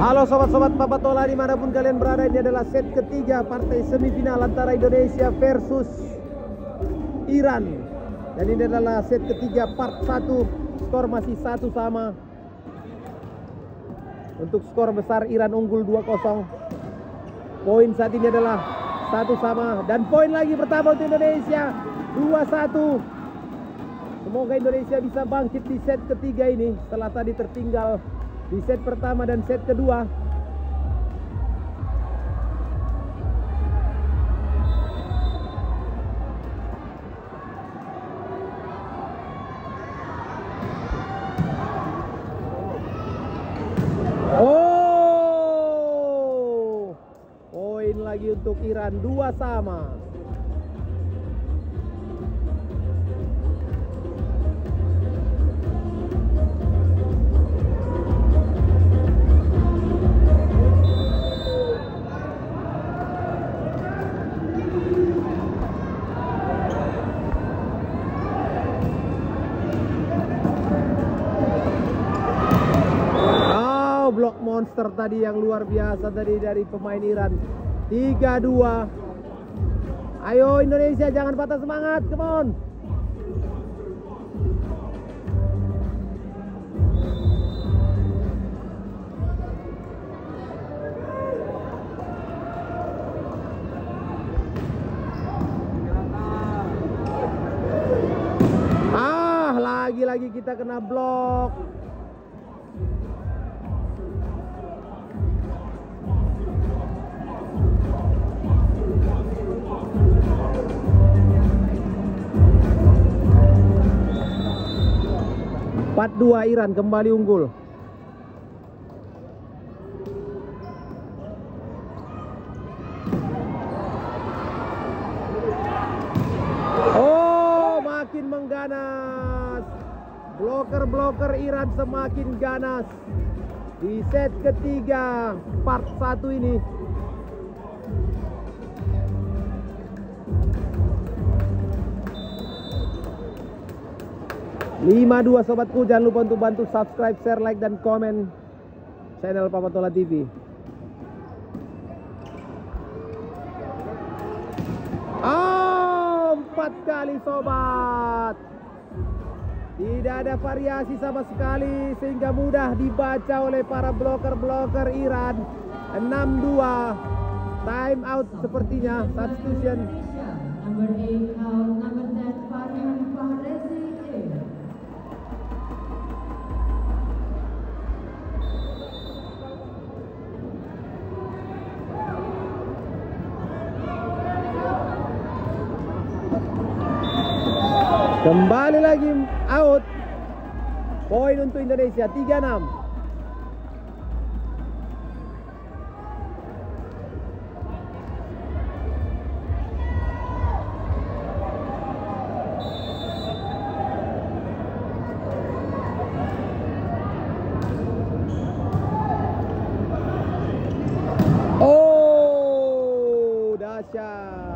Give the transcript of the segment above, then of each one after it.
Halo sobat-sobat Papatola di mana pun kalian berada Ini adalah set ketiga partai semifinal antara Indonesia versus Iran. Dan ini adalah set ketiga part 1 Skor masih satu sama. Untuk skor besar Iran unggul 2-0 Poin saat ini adalah satu sama. Dan poin lagi pertama untuk Indonesia 2-1 Semoga Indonesia bisa bangkit di set ketiga ini. Setelah tadi tertinggal di set pertama dan set kedua. Oh! Poin lagi untuk Iran dua sama blok monster tadi yang luar biasa tadi dari pemain Iran. 3-2. Ayo Indonesia jangan patah semangat, come on. Ah, lagi-lagi kita kena blok. Empat dua Iran kembali unggul. Oh, makin mengganas. Bloker-bloker Iran semakin ganas. Di set ketiga part satu ini. Lima dua sobatku jangan lupa untuk bantu subscribe, share, like dan komen channel Papatola TV. Oh, empat kali sobat. Tidak ada variasi sama sekali sehingga mudah dibaca oleh para bloker-bloker Iran. 6-2. Time out sepertinya substitution. Kembali lagi out. Poin untuk Indonesia 36. Oh, dahsyat.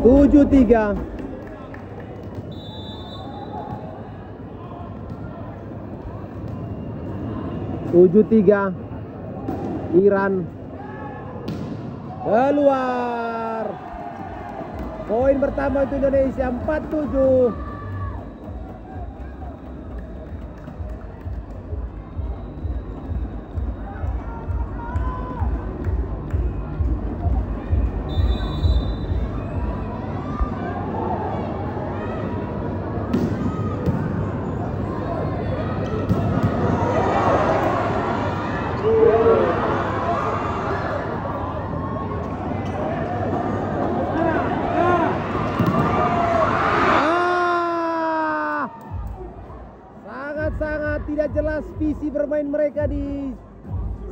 tujuh tiga. Tujuh tiga. Iran. Keluar. Poin pertama itu Indonesia empat tujuh. Bermain mereka di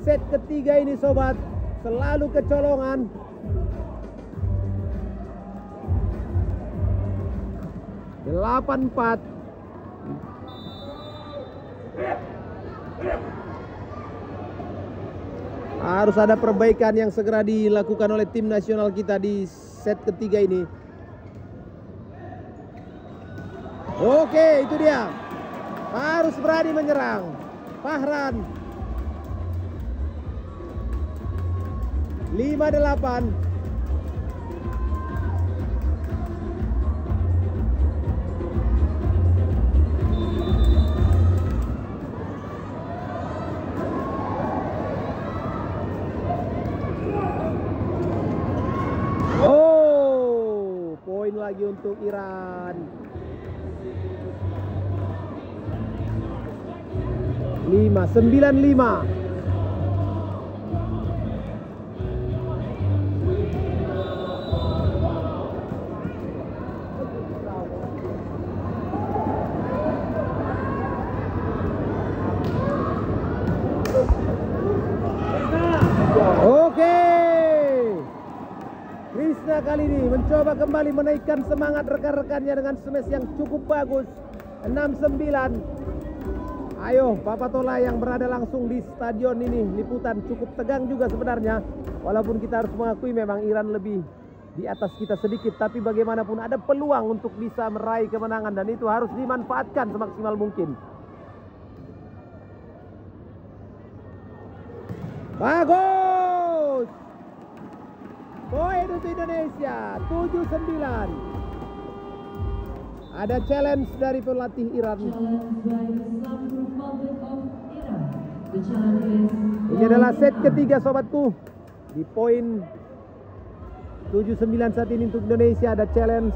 set ketiga ini sobat. Selalu kecolongan. Delapan empat. Harus ada perbaikan yang segera dilakukan oleh tim nasional kita di set ketiga ini. Oke, itu dia. Harus berani menyerang. Fahran. 58 Oh, poin lagi untuk Iran. Lima, sembilan lima. Krishna kali ini mencoba kembali menaikkan semangat rekan-rekannya dengan smash yang cukup bagus. 6-9. Ayo, Papa Tola yang berada langsung di stadion ini, liputan cukup tegang juga sebenarnya. Walaupun kita harus mengakui memang Iran lebih di atas kita sedikit, tapi bagaimanapun ada peluang untuk bisa meraih kemenangan dan itu harus dimanfaatkan semaksimal mungkin. Bagus! Poin untuk Indonesia 7-9. Ada challenge dari pelatih Iran. Ini adalah set ketiga sobatku. Di poin 7-9 saat ini untuk Indonesia ada challenge.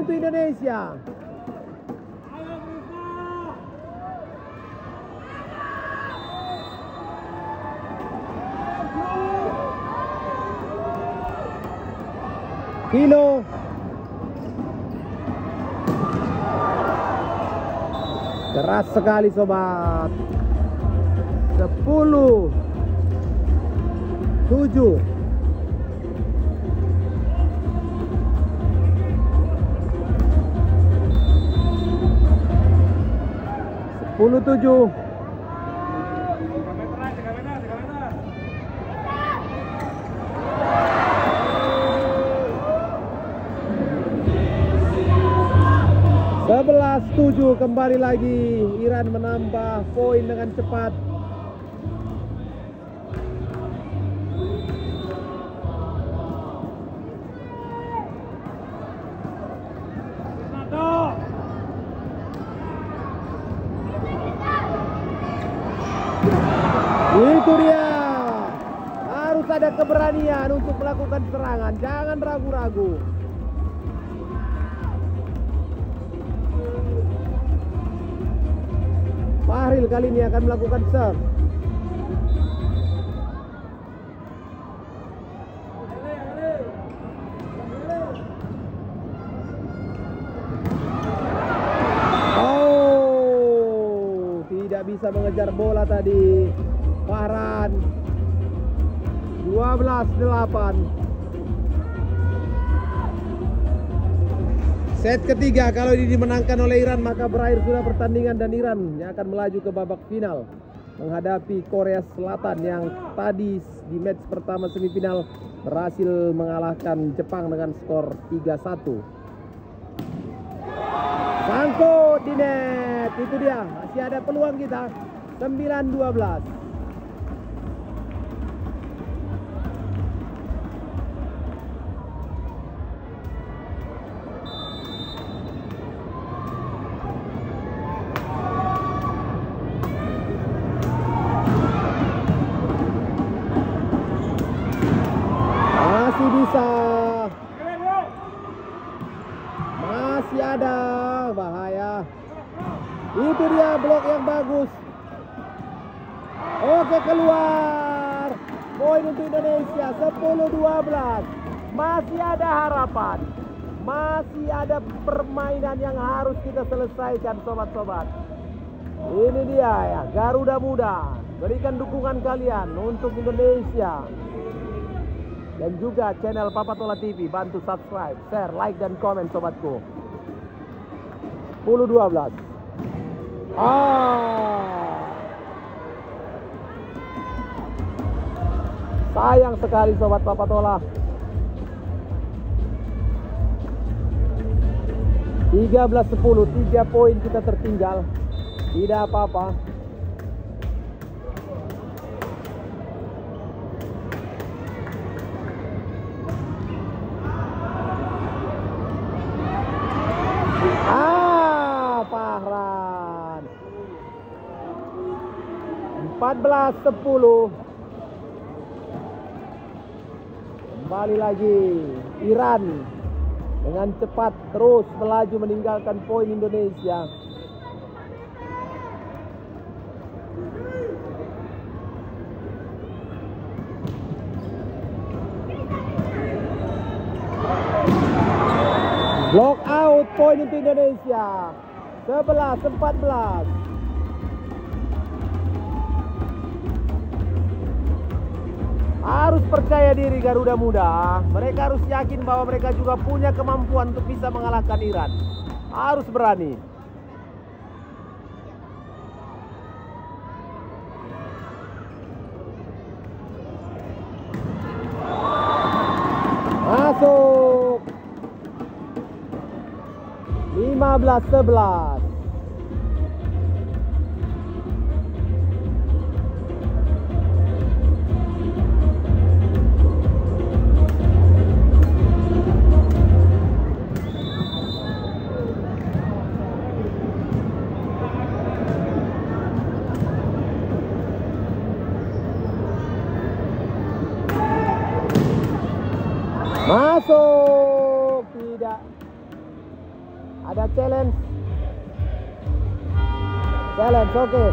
Untuk Indonesia. Kilo. Keras sekali sobat. 10 7 10 7 11 7 kembali lagi. Iran menambah poin dengan cepat Keberanian untuk melakukan serangan. Jangan ragu-ragu. Fahril kali ini akan melakukan serve. Oh, tidak bisa mengejar bola tadi. Fahran 12-8 Set ketiga kalau ini dimenangkan oleh Iran maka berakhir sudah pertandingan dan Iran yang akan melaju ke babak final menghadapi Korea Selatan yang tadi di match pertama semifinal berhasil mengalahkan Jepang dengan skor 3-1. Sangkut di net. Itu dia. Masih ada peluang kita. 9-12. Bisa. Masih ada bahaya. Itu dia blok yang bagus. Oke keluar. Poin untuk Indonesia 10-12. Masih ada harapan. Masih ada permainan yang harus kita selesaikan sobat-sobat. Ini dia ya, Garuda Muda. Berikan dukungan kalian untuk Indonesia. Dan juga channel Papa Tola TV. Bantu subscribe, share, like, dan komen sobatku. 10-12. Ah. Sayang sekali sobat Papa Tola. 13-10, 3 poin kita tertinggal. Tidak apa-apa. Ah, Fahran. 14-10. Kembali lagi Iran dengan cepat terus melaju meninggalkan poin Indonesia. Block out poin untuk Indonesia. 11 14. Harus percaya diri Garuda Muda. Mereka harus yakin bahwa mereka juga punya kemampuan untuk bisa mengalahkan Iran. Harus berani. Masuk. 15 11. Masuk. Tidak. Ada challenge. Challenge, oke.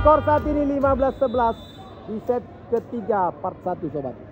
Skor saat ini 15-11 di set ketiga part 1 sobat.